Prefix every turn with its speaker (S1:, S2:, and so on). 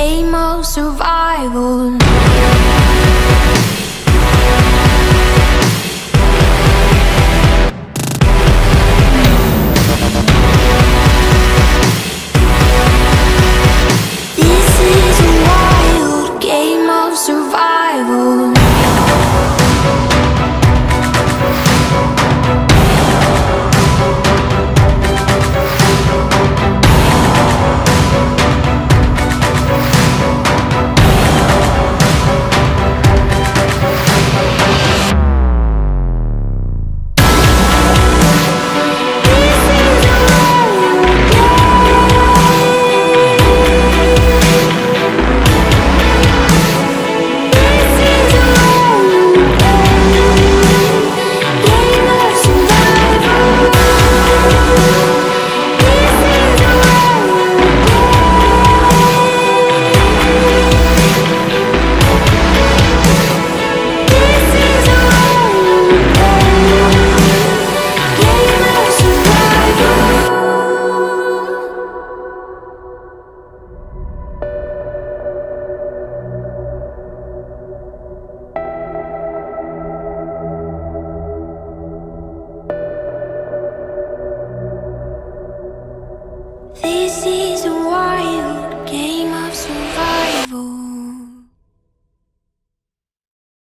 S1: game of survival.